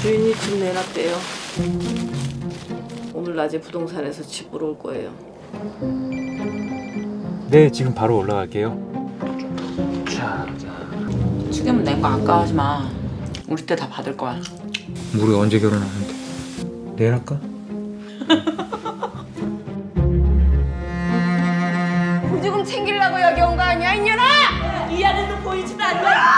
주인이 집 내놨대요. 오늘 낮에 부동산에서 집으로 올 거예요. 네, 지금 바로 올라갈게요. 자, 축의금 낸 거 아까워하지 마. 우리 때 다 받을 거야. 우리 언제 결혼하는데? 내일 할까? 보조금 챙기려고 여기 온 거 아니야, 인연아! 이 안에도 보이지도 않아!